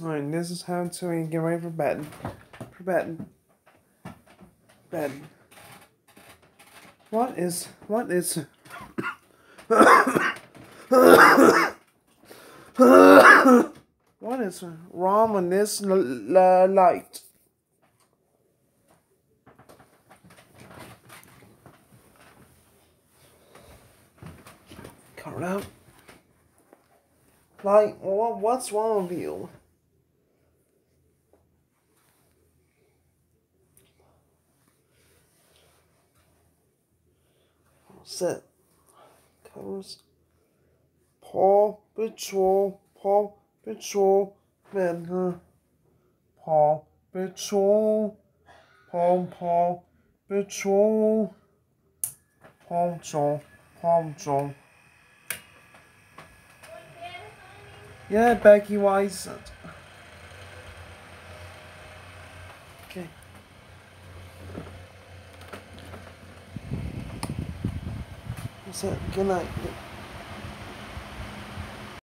Alright, this is how to get ready for bed. For bed. Bed. What is what is what is wrong with this light? Cut it out. Like, what, what's wrong with you? Set. Colors. Paw Patrol. Paw Patrol. Man, Paw Patrol. Paw Paw Patrol. Paw Patrol. Paw Patrol. Yeah, Becky Wise. Okay. Good night.